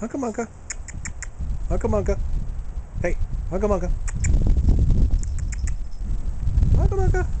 Hunka Munka. Hunka Munka. Hey, Hunka Munka. Hunka Munka.